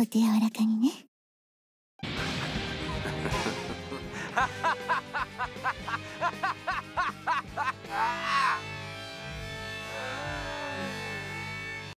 お手柔らかにね。ハハハハハハハ